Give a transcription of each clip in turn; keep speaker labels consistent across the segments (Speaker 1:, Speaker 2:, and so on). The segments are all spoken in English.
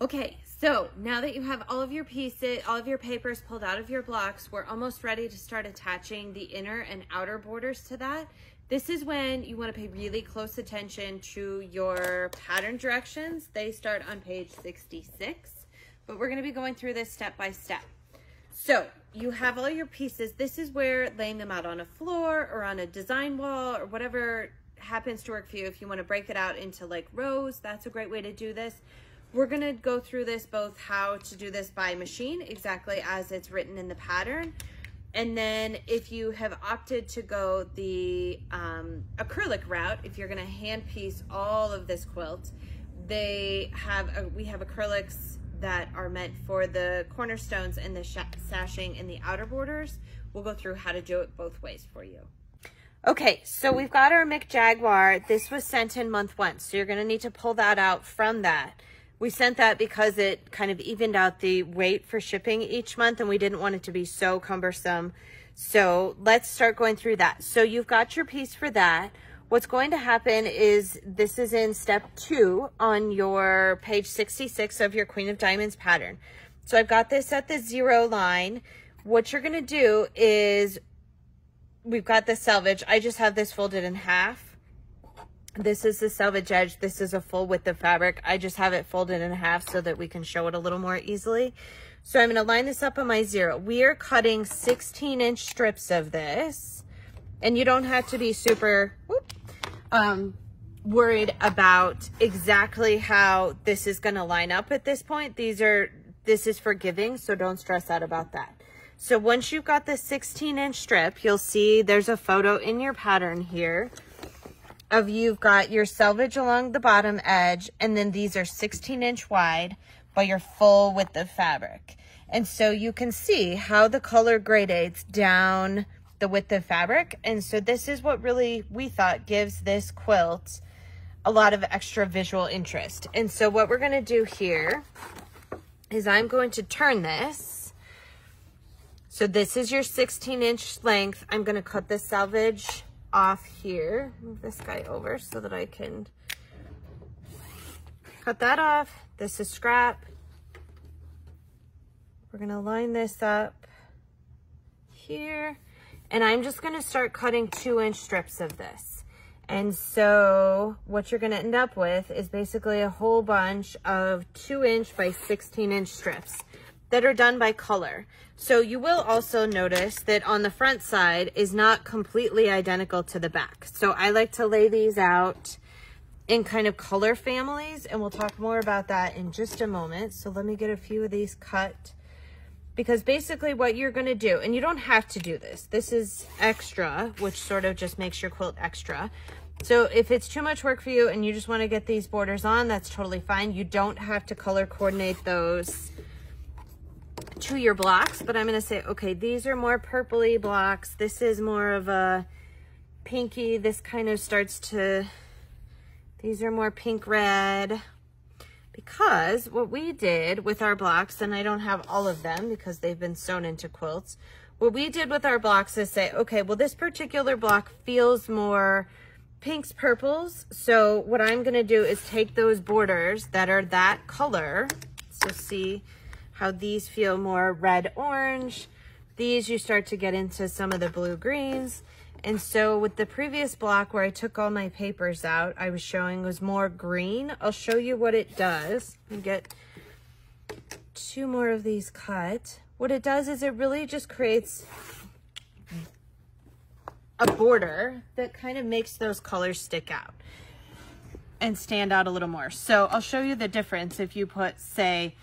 Speaker 1: Okay, so now that you have all of your pieces, all of your papers pulled out of your blocks, we're almost ready to start attaching the inner and outer borders to that. This is when you want to pay really close attention to your pattern directions. They start on page 66, but we're going to be going through this step by step. So you have all your pieces. This is where laying them out on a floor or on a design wall or whatever happens to work for you. If you want to break it out into like rows, that's a great way to do this. We're going to go through this both how to do this by machine, exactly as it's written in the pattern. And then if you have opted to go the um, acrylic route, if you're going to hand piece all of this quilt, they have, a, we have acrylics that are meant for the cornerstones and the sashing and the outer borders. We'll go through how to do it both ways for you. Okay, so we've got our Mick Jaguar. This was sent in month one, so you're going to need to pull that out from that. We sent that because it kind of evened out the weight for shipping each month and we didn't want it to be so cumbersome. So let's start going through that. So you've got your piece for that. What's going to happen is this is in step two on your page 66 of your Queen of Diamonds pattern. So I've got this at the zero line. What you're going to do is we've got the selvage. I just have this folded in half this is the selvage edge. This is a full width of fabric. I just have it folded in half so that we can show it a little more easily. So I'm going to line this up on my zero. We are cutting 16 inch strips of this. And you don't have to be super whoop, um, worried about exactly how this is going to line up at this point. These are, this is forgiving, so don't stress out about that. So once you've got the 16 inch strip, you'll see there's a photo in your pattern here of you've got your selvage along the bottom edge, and then these are 16 inch wide by your full width of fabric. And so you can see how the color gradates down the width of fabric. And so this is what really we thought gives this quilt a lot of extra visual interest. And so what we're gonna do here is I'm going to turn this. So this is your 16 inch length. I'm gonna cut the selvage off here. Move this guy over so that I can cut that off. This is scrap. We're gonna line this up here. And I'm just gonna start cutting two inch strips of this. And so what you're gonna end up with is basically a whole bunch of two inch by 16 inch strips that are done by color. So you will also notice that on the front side is not completely identical to the back. So I like to lay these out in kind of color families and we'll talk more about that in just a moment. So let me get a few of these cut because basically what you're going to do, and you don't have to do this, this is extra, which sort of just makes your quilt extra. So if it's too much work for you and you just want to get these borders on, that's totally fine. You don't have to color coordinate those to your blocks, but I'm going to say, okay, these are more purpley blocks. This is more of a pinky. This kind of starts to, these are more pink red because what we did with our blocks, and I don't have all of them because they've been sewn into quilts. What we did with our blocks is say, okay, well, this particular block feels more pinks, purples. So what I'm to do is take those borders that are that color. So see, how these feel more red-orange. These you start to get into some of the blue-greens. And so with the previous block where I took all my papers out, I was showing was more green. I'll show you what it does. And get two more of these cut. What it does is it really just creates a border that kind of makes those colors stick out and stand out a little more. So I'll show you the difference if you put, say,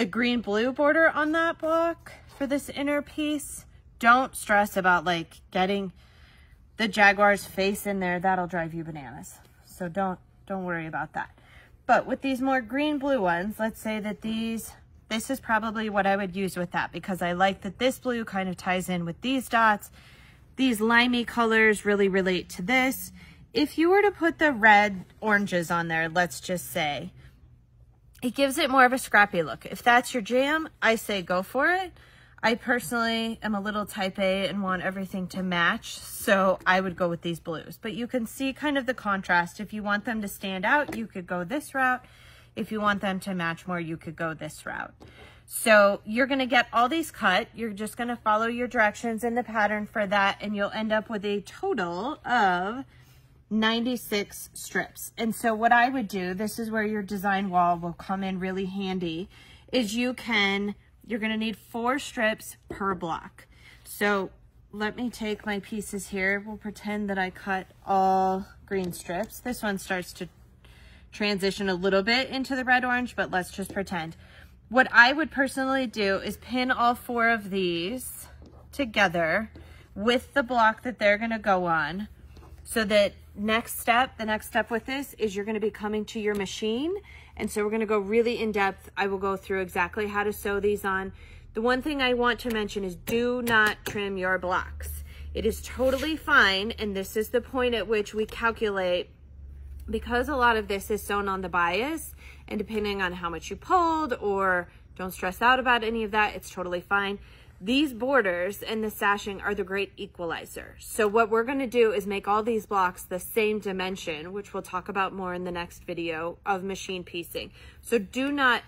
Speaker 1: the green blue border on that block for this inner piece. Don't stress about like getting the Jaguar's face in there. That'll drive you bananas. So don't, don't worry about that. But with these more green blue ones, let's say that these, this is probably what I would use with that because I like that this blue kind of ties in with these dots. These limey colors really relate to this. If you were to put the red oranges on there, let's just say, it gives it more of a scrappy look. If that's your jam, I say go for it. I personally am a little type A and want everything to match, so I would go with these blues. But you can see kind of the contrast. If you want them to stand out, you could go this route. If you want them to match more, you could go this route. So you're going to get all these cut. You're just going to follow your directions in the pattern for that, and you'll end up with a total of 96 strips. And so what I would do, this is where your design wall will come in really handy, is you can, you're going to need four strips per block. So let me take my pieces here. We'll pretend that I cut all green strips. This one starts to transition a little bit into the red orange, but let's just pretend. What I would personally do is pin all four of these together with the block that they're gonna go on so that next step, the next step with this is you're gonna be coming to your machine. And so we're gonna go really in depth. I will go through exactly how to sew these on. The one thing I want to mention is do not trim your blocks. It is totally fine, and this is the point at which we calculate, because a lot of this is sewn on the bias, and depending on how much you pulled or don't stress out about any of that, it's totally fine. These borders and the sashing are the great equalizer. So what we're gonna do is make all these blocks the same dimension, which we'll talk about more in the next video of machine piecing. So do not,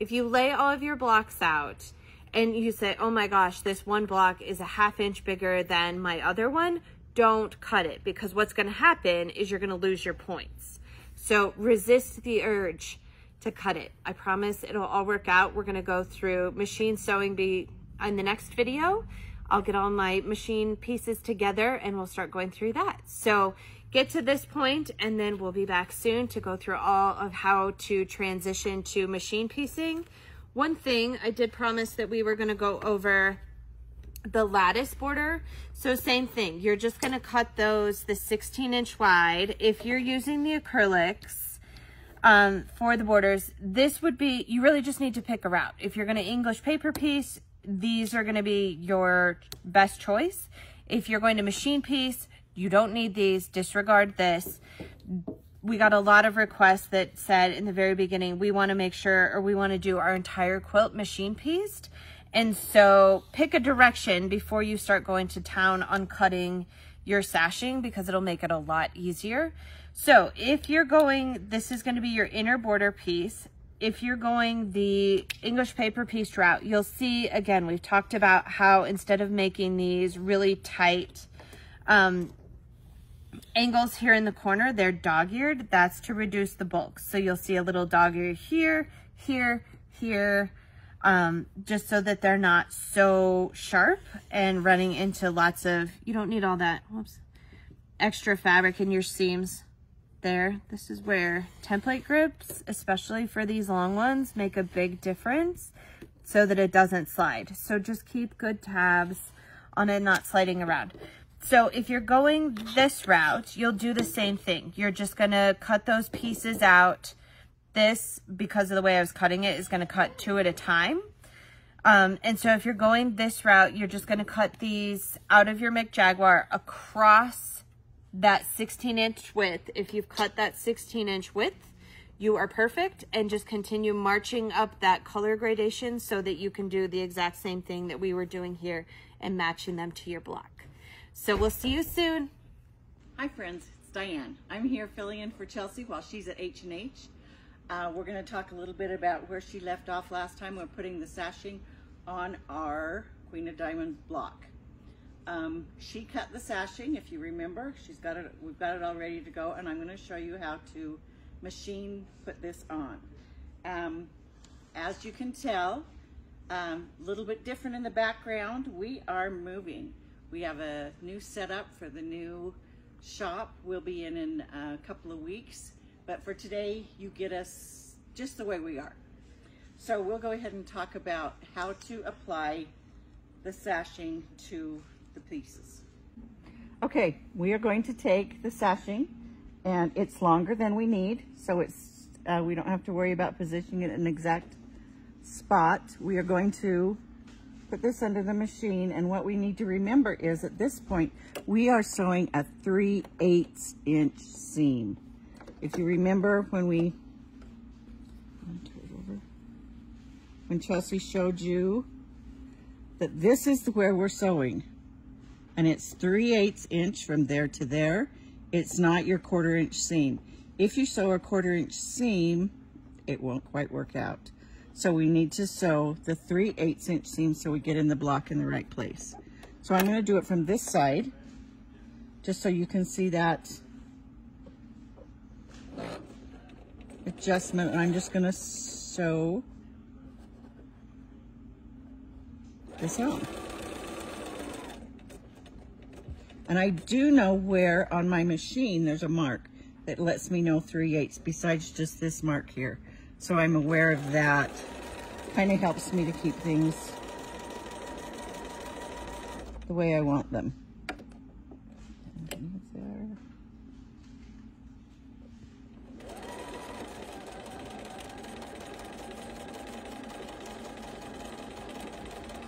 Speaker 1: if you lay all of your blocks out and you say, oh my gosh, this one block is a half inch bigger than my other one, don't cut it because what's gonna happen is you're gonna lose your points. So resist the urge to cut it. I promise it'll all work out. We're gonna go through machine sewing be in the next video. I'll get all my machine pieces together and we'll start going through that. So get to this point and then we'll be back soon to go through all of how to transition to machine piecing. One thing I did promise that we were gonna go over the lattice border. So same thing, you're just gonna cut those the 16 inch wide. If you're using the acrylics, um, for the borders, this would be, you really just need to pick a route. If you're going to English paper piece, these are going to be your best choice. If you're going to machine piece, you don't need these, disregard this. We got a lot of requests that said in the very beginning, we want to make sure, or we want to do our entire quilt machine pieced. And so pick a direction before you start going to town on cutting your sashing because it'll make it a lot easier. So if you're going, this is going to be your inner border piece. If you're going the English paper piece route, you'll see, again, we've talked about how instead of making these really tight um, angles here in the corner, they're dog-eared. That's to reduce the bulk. So you'll see a little dog-ear here, here, here, um, just so that they're not so sharp and running into lots of, you don't need all that, whoops, extra fabric in your seams there. This is where template grips, especially for these long ones, make a big difference so that it doesn't slide. So just keep good tabs on it not sliding around. So if you're going this route, you'll do the same thing. You're just gonna cut those pieces out. This, because of the way I was cutting it, is gonna cut two at a time. Um, and so if you're going this route, you're just gonna cut these out of your Mick Jaguar across that 16 inch width. If you've cut that 16 inch width, you are perfect and just continue marching up that color gradation so that you can do the exact same thing that we were doing here and matching them to your block. So we'll see you soon.
Speaker 2: Hi friends, it's Diane. I'm here filling in for Chelsea while she's at H&H. Uh, we're going to talk a little bit about where she left off last time We're putting the sashing on our Queen of Diamonds block. Um, she cut the sashing, if you remember. She's got it, we've got it all ready to go, and I'm gonna show you how to machine put this on. Um, as you can tell, a um, little bit different in the background, we are moving. We have a new setup for the new shop. We'll be in in a couple of weeks, but for today, you get us just the way we are. So we'll go ahead and talk about how to apply the sashing to the pieces. Okay, we are going to take the sashing and it's longer than we need, so it's uh, we don't have to worry about positioning it in an exact spot. We are going to put this under the machine and what we need to remember is at this point we are sewing a 3 8 inch seam. If you remember when we when Chelsea showed you that this is where we're sewing and it's 3 eighths inch from there to there. It's not your quarter inch seam. If you sew a quarter inch seam it won't quite work out. So we need to sew the 3 8 inch seam so we get in the block in the right place. So I'm gonna do it from this side, just so you can see that adjustment. And I'm just gonna sew this on. And I do know where on my machine there's a mark that lets me know 3 eighths besides just this mark here. So I'm aware of that. Kind of helps me to keep things the way I want them.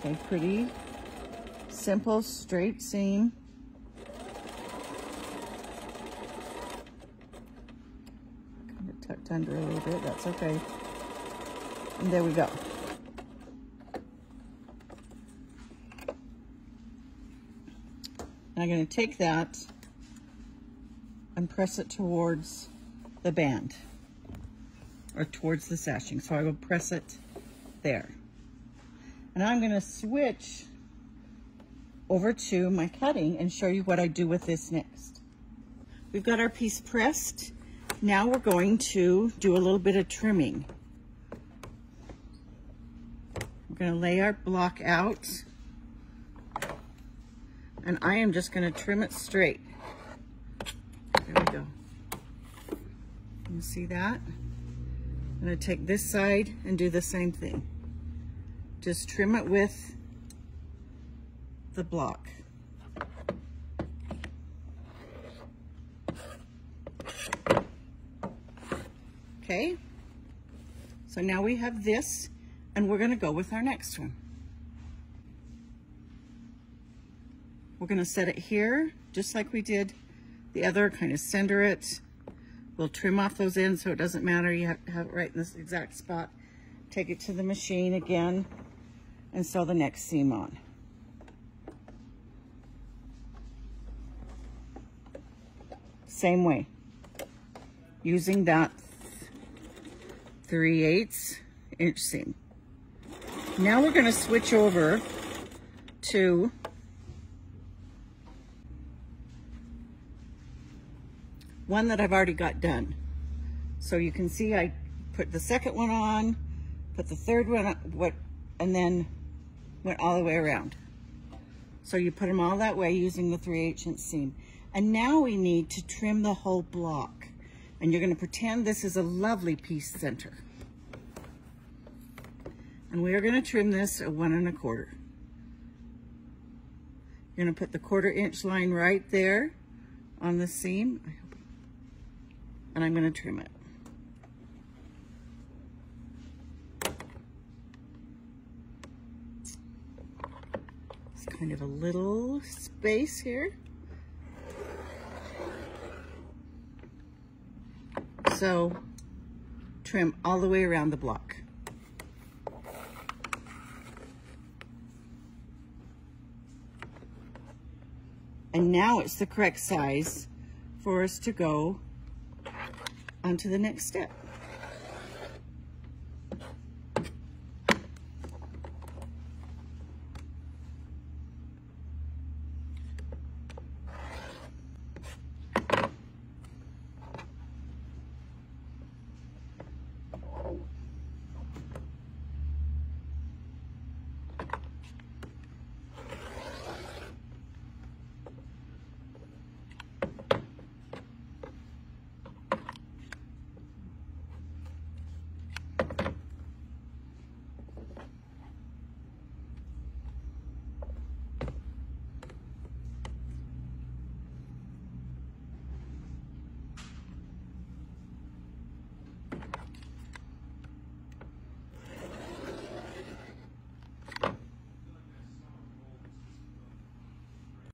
Speaker 2: Okay, pretty simple straight seam. Kind of tucked under a little bit, that's okay. And there we go. I'm going to take that and press it towards the band or towards the sashing. So I will press it there. And I'm going to switch over to my cutting and show you what I do with this next. We've got our piece pressed. Now we're going to do a little bit of trimming. We're going to lay our block out and I am just going to trim it straight. There we go. You see that? I'm going to take this side and do the same thing. Just trim it with the block. Okay, so now we have this and we're gonna go with our next one. We're gonna set it here, just like we did the other, kind of center it. We'll trim off those ends so it doesn't matter. You have to have it right in this exact spot. Take it to the machine again and sew the next seam on. Same way, using that 3 eighths inch seam. Now we're gonna switch over to one that I've already got done. So you can see I put the second one on, put the third one, on, what, and then went all the way around. So you put them all that way using the 3 8 inch seam. And now we need to trim the whole block. And you're gonna pretend this is a lovely piece center. And we are gonna trim this at one and a quarter. You're gonna put the quarter inch line right there on the seam and I'm going to trim it. It's kind of a little space here. So trim all the way around the block. And now it's the correct size for us to go on to the next step.